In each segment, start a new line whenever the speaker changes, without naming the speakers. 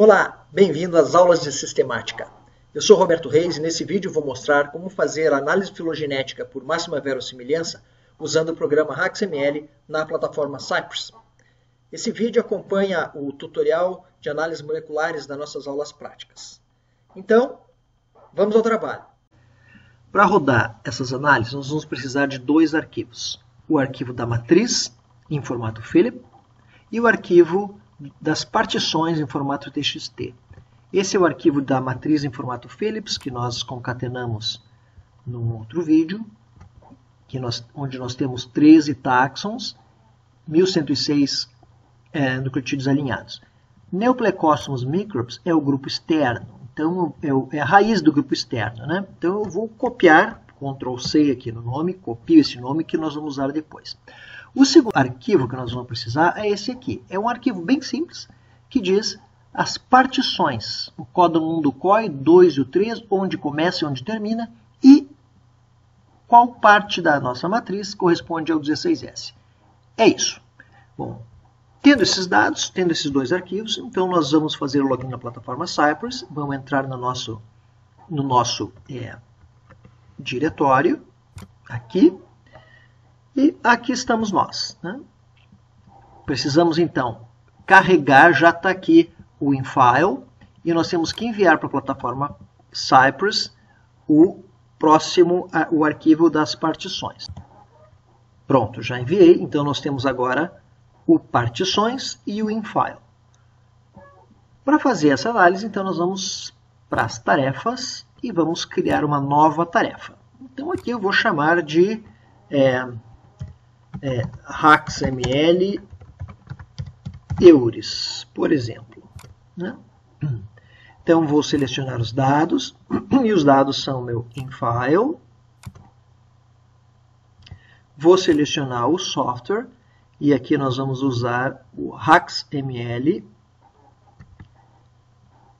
Olá, bem-vindo às aulas de sistemática. Eu sou Roberto Reis e nesse vídeo vou mostrar como fazer análise filogenética por máxima verossimilhança usando o programa HaxML na plataforma Cypress. Esse vídeo acompanha o tutorial de análises moleculares das nossas aulas práticas. Então, vamos ao trabalho. Para rodar essas análises, nós vamos precisar de dois arquivos. O arquivo da matriz, em formato Philip, e o arquivo das partições em formato TXT. Esse é o arquivo da matriz em formato Phillips, que nós concatenamos num outro vídeo, que nós, onde nós temos 13 táxons, 1106 é, nucleotídeos alinhados. Neoplecóstomos microbes é o grupo externo, então é, é, a raiz do grupo externo. Né? Então eu vou copiar, Ctrl C aqui no nome, copio esse nome que nós vamos usar depois. O segundo arquivo que nós vamos precisar é esse aqui. É um arquivo bem simples que diz as partições, o códon 1 do COI, 2 e o 3, onde começa e onde termina, e qual parte da nossa matriz corresponde ao 16S. É isso. Bom, tendo esses dados, tendo esses dois arquivos, então nós vamos fazer o login na plataforma Cypress, vamos entrar no nosso, no nosso é, diretório, aqui, aqui estamos nós. Né? Precisamos, então, carregar, já está aqui o InFile, e nós temos que enviar para a plataforma Cypress o próximo, o arquivo das partições. Pronto, já enviei, então nós temos agora o partições e o InFile. Para fazer essa análise, então nós vamos para as tarefas e vamos criar uma nova tarefa. Então aqui eu vou chamar de é, é, HaxML por exemplo. Né? Então, vou selecionar os dados, e os dados são meu InFile. Vou selecionar o software, e aqui nós vamos usar o HaxML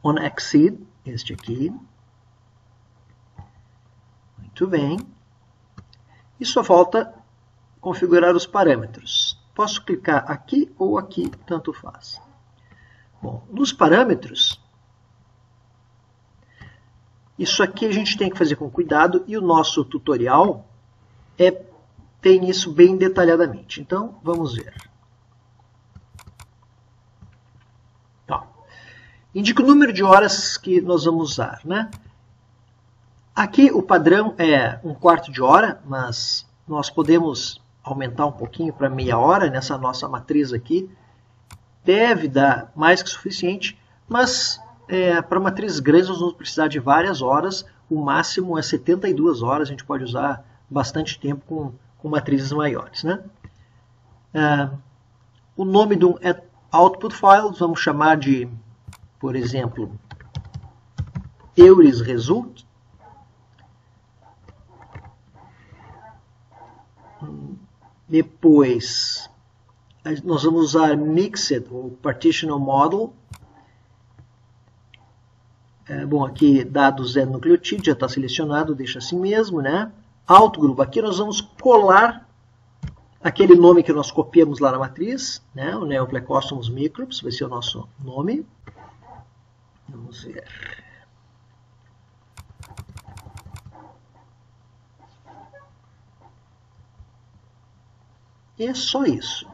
OnExceed, este aqui. Muito bem. E só falta configurar os parâmetros. Posso clicar aqui ou aqui, tanto faz. Bom, nos parâmetros, isso aqui a gente tem que fazer com cuidado e o nosso tutorial é, tem isso bem detalhadamente. Então, vamos ver. Tá. Indica o número de horas que nós vamos usar. Né? Aqui o padrão é um quarto de hora, mas nós podemos aumentar um pouquinho para meia hora nessa nossa matriz aqui, deve dar mais que suficiente, mas é, para matrizes grandes nós vamos precisar de várias horas, o máximo é 72 horas, a gente pode usar bastante tempo com, com matrizes maiores. Né? É, o nome do output file vamos chamar de, por exemplo, Euris Result. Depois, nós vamos usar Mixed, ou Partitional Model. É, bom, aqui dados é nucleotídeo, já está selecionado, deixa assim mesmo, né? Outgroup, aqui nós vamos colar aquele nome que nós copiamos lá na matriz, né? o Neoplecostomos microbes, vai ser o nosso nome. Vamos ver. É só isso.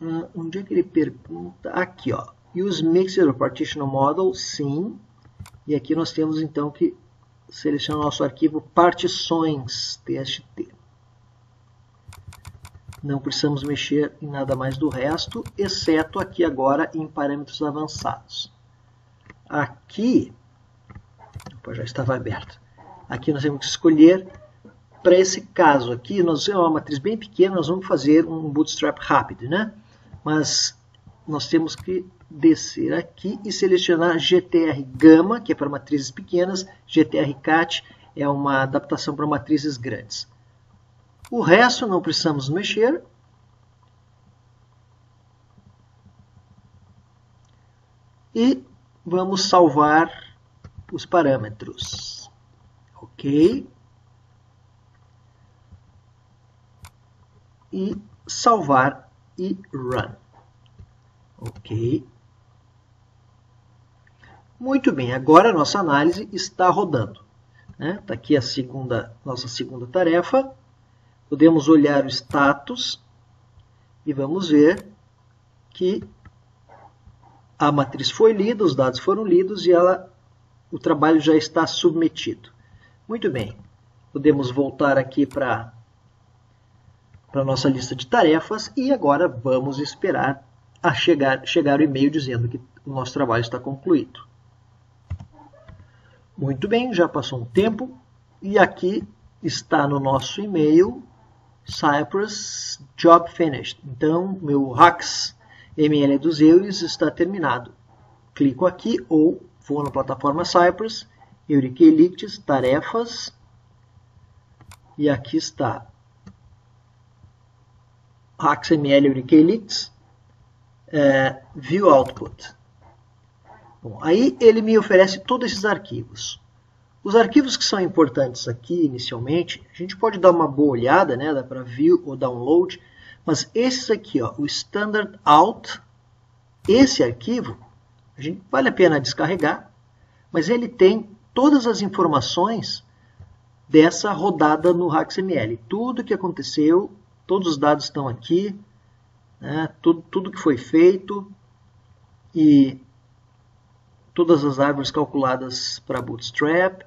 Hum, onde é que ele pergunta? Aqui, ó. Use Mixer Partition Model, sim. E aqui nós temos então que selecionar nosso arquivo partições txt. Não precisamos mexer em nada mais do resto, exceto aqui agora em parâmetros avançados. Aqui, opa, já estava aberto. Aqui nós temos que escolher para esse caso aqui, nós é uma matriz bem pequena, nós vamos fazer um bootstrap rápido, né? Mas nós temos que descer aqui e selecionar GTR Gamma, que é para matrizes pequenas, GTR Cat é uma adaptação para matrizes grandes. O resto não precisamos mexer. E vamos salvar os parâmetros. Ok. E salvar e run. Ok. Muito bem, agora a nossa análise está rodando. Está né? Tá aqui a segunda, nossa segunda tarefa. Podemos olhar o status e vamos ver que a matriz foi lida, os dados foram lidos e ela, o trabalho já está submetido. Muito bem, podemos voltar aqui para a nossa lista de tarefas e agora vamos esperar a chegar, chegar o e-mail dizendo que o nosso trabalho está concluído. Muito bem, já passou um tempo e aqui está no nosso e-mail Cypress Job Finished. Então, meu Hacks ML dos euros está terminado. Clico aqui ou vou na plataforma Cypress, Eureka Elixir, Tarefas, e aqui está Hacks ML Eureka Elixir, é, View Output. Bom, aí ele me oferece todos esses arquivos. Os arquivos que são importantes aqui inicialmente, a gente pode dar uma boa olhada, né? dá para view ou download, mas esses aqui, ó, o standard out, esse arquivo, a gente vale a pena descarregar, mas ele tem todas as informações dessa rodada no HacksML. Tudo que aconteceu, todos os dados estão aqui, né? tudo, tudo que foi feito e todas as árvores calculadas para Bootstrap,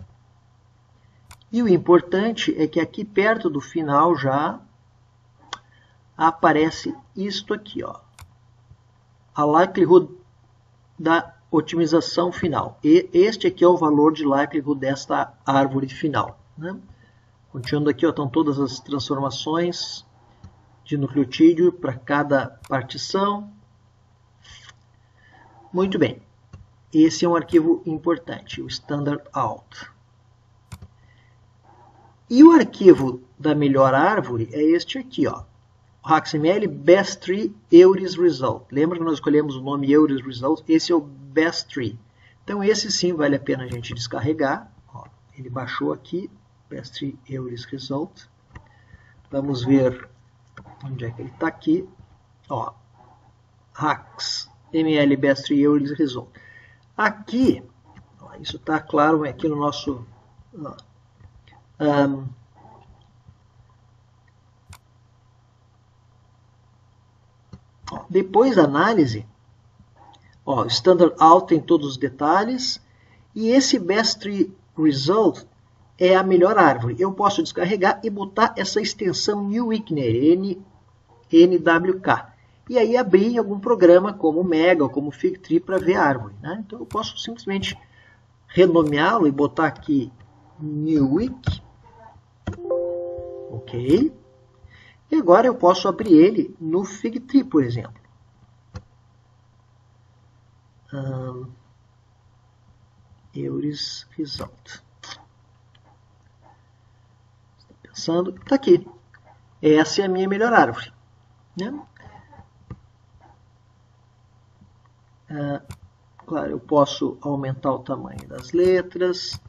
e o importante é que aqui perto do final já aparece isto aqui, ó, a likelihood da otimização final. E este aqui é o valor de likelihood desta árvore final. Né? Continuando aqui, ó, estão todas as transformações de nucleotídeo para cada partição. Muito bem. Esse é um arquivo importante, o standard out. E o arquivo da melhor árvore é este aqui, ó. HaxML Best Tree Euris Result. Lembra que nós escolhemos o nome Euris Result? Esse é o Best Tree. Então esse sim vale a pena a gente descarregar. Ó, ele baixou aqui, Best Tree Euris Result. Vamos ver onde é que ele está aqui. Ó, HaxML Best Tree Euris Result. Aqui, ó, isso está claro aqui no nosso... Ó, um, depois da análise, ó, Standard Out tem todos os detalhes e esse Best Result é a melhor árvore. Eu posso descarregar e botar essa extensão New Wikner, N, NWK. E aí abrir algum programa como Mega ou como Figtree para ver a árvore. Né? Então eu posso simplesmente renomeá-lo e botar aqui New Wik Ok? E agora eu posso abrir ele no Figtree, por exemplo. Um, Euris Result. Está pensando? Está aqui. Essa é a minha melhor árvore. Né? Uh, claro, eu posso aumentar o tamanho das letras.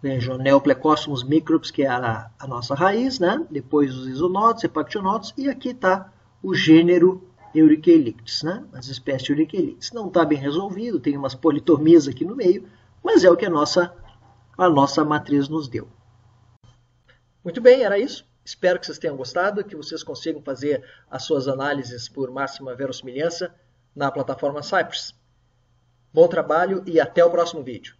Veja, Neoplecóstomos microps, que é a, nossa raiz, né? depois os isonodos, hepactinodos, e aqui está o gênero Eurichelictis, né? as espécies Eurichelictis. Não está bem resolvido, tem umas politomias aqui no meio, mas é o que a nossa, a nossa matriz nos deu. Muito bem, era isso. Espero que vocês tenham gostado, que vocês consigam fazer as suas análises por máxima verossimilhança na plataforma Cypress. Bom trabalho e até o próximo vídeo.